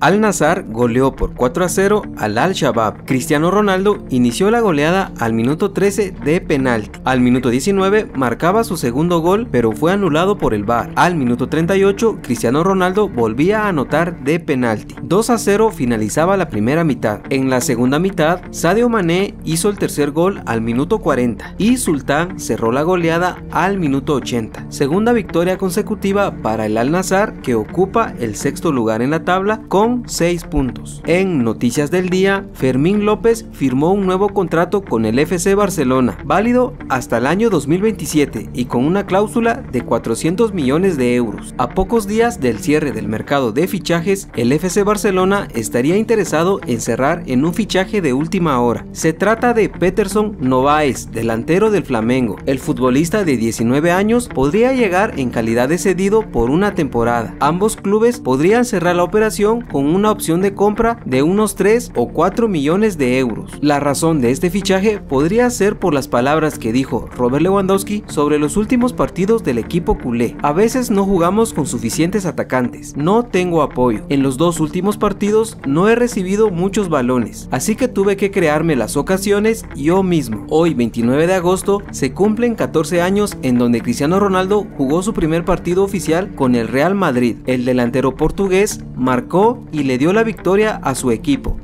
Al Nazar goleó por 4 a 0 al Al Shabab. Cristiano Ronaldo inició la goleada al minuto 13 de penalti. Al minuto 19 marcaba su segundo gol, pero fue anulado por el VAR. Al minuto 38, Cristiano Ronaldo volvía a anotar de penalti. 2 a 0 finalizaba la primera mitad. En la segunda mitad, Sadio Mané hizo el tercer gol al minuto 40 y Sultán cerró la goleada al minuto 80. Segunda victoria consecutiva para el Al Nazar que ocupa el sexto lugar en la tabla con 6 puntos. En noticias del día, Fermín López firmó un nuevo contrato con el FC Barcelona, válido hasta el año 2027 y con una cláusula de 400 millones de euros. A pocos días del cierre del mercado de fichajes, el FC Barcelona estaría interesado en cerrar en un fichaje de última hora. Se trata de Peterson Novaes, delantero del Flamengo. El futbolista de 19 años podría llegar en calidad de cedido por una temporada. Ambos clubes podrían cerrar la operación con una opción de compra de unos 3 o 4 millones de euros. La razón de este fichaje podría ser por las palabras que dijo Robert Lewandowski sobre los últimos partidos del equipo culé. A veces no jugamos con suficientes atacantes, no tengo apoyo. En los dos últimos partidos no he recibido muchos balones, así que tuve que crearme las ocasiones yo mismo. Hoy 29 de agosto se cumplen 14 años en donde Cristiano Ronaldo jugó su primer partido oficial con el Real Madrid. El delantero portugués marcó y le dio la victoria a su equipo.